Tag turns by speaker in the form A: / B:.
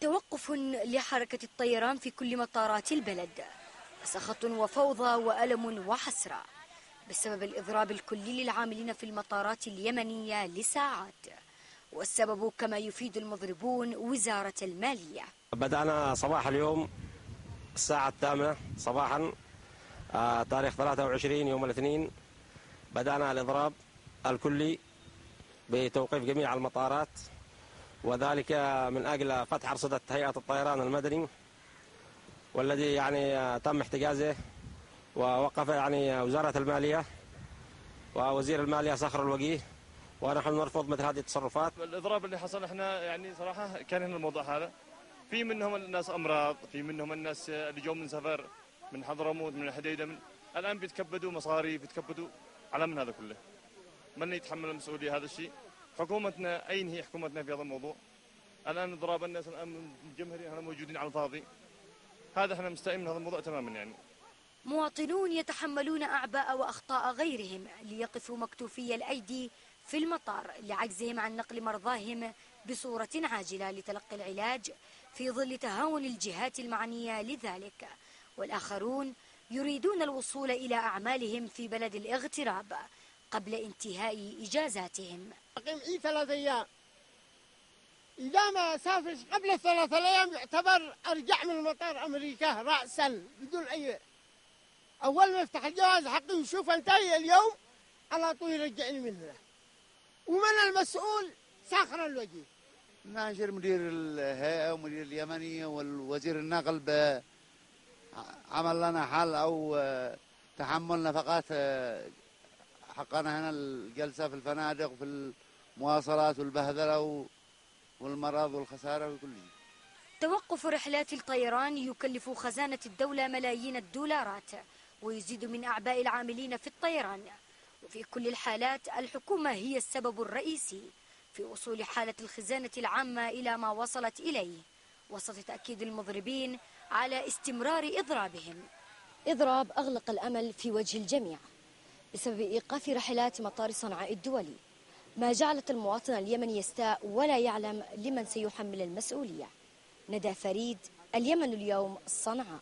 A: توقف لحركة الطيران في كل مطارات البلد. سخط وفوضى وألم وحسرة بسبب الإضراب الكلي للعاملين في المطارات اليمنية لساعات. والسبب كما يفيد المضربون وزارة المالية.
B: بدأنا صباح اليوم الساعة الثامنة صباحا آه تاريخ 23 يوم الاثنين. بدأنا الإضراب الكلي بتوقيف جميع المطارات. وذلك من أجل فتح أرصدة هيئة الطيران المدني والذي يعني تم احتجازه ووقف يعني وزارة المالية ووزير المالية صخر الوجيه ونحن نرفض مثل هذه التصرفات.
C: الإضراب اللي حصل إحنا يعني صراحة كان هنا الموضوع هذا. في منهم الناس أمراض في منهم الناس اللي جو من سفر من حضرموت من الحديده من الآن بيتكبدوا مصاريف بيتكبدوا على من هذا كله؟ من يتحمل المسؤولية هذا الشيء؟ حكومتنا أين هي حكومتنا في هذا الموضوع؟ الآن اضراب الناس الآن الجمهوريه إحنا موجودين على الفاضي. هذا إحنا مستائين من هذا الموضوع تماما يعني.
A: مواطنون يتحملون أعباء وأخطاء غيرهم ليقفوا مكتوفي الأيدي في المطار لعجزهم عن نقل مرضاهم بصورة عاجلة لتلقي العلاج في ظل تهاون الجهات المعنية لذلك. والآخرون يريدون الوصول إلى أعمالهم في بلد الاغتراب. قبل انتهاء إجازاتهم.
D: أقيم عيد ثلاث أيام. إذا ما سافر قبل ثلاثة أيام يعتبر أرجع من المطار أمريكا رأسا بدون أي أول ما يفتح الجواز حقي ويشوف أنتهي اليوم على طول يرجعني من هنا. ومن المسؤول ساخر الوجه.
E: ناشر مدير الهيئة ومدير اليمنية والوزير النقل ب عمل لنا حل أو تحمل نفقات حقنا هنا الجلسة في الفنادق في المواصلات والبهذلة والمرض والخسارة وكل شيء.
A: توقف رحلات الطيران يكلف خزانة الدولة ملايين الدولارات ويزيد من أعباء العاملين في الطيران. وفي كل الحالات الحكومة هي السبب الرئيسي في وصول حالة الخزانة العامة إلى ما وصلت إليه وسط تأكيد المضربين على استمرار إضرابهم. إضراب أغلق الأمل في وجه الجميع. بسبب إيقاف رحلات مطار صنعاء الدولي. ما جعلت المواطن اليمني يستاء ولا يعلم لمن سيحمل المسؤولية. ندى فريد اليمن اليوم صنعاء.